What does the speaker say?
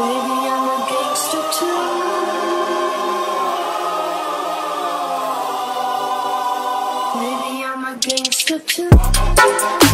Maybe I'm a gangster too.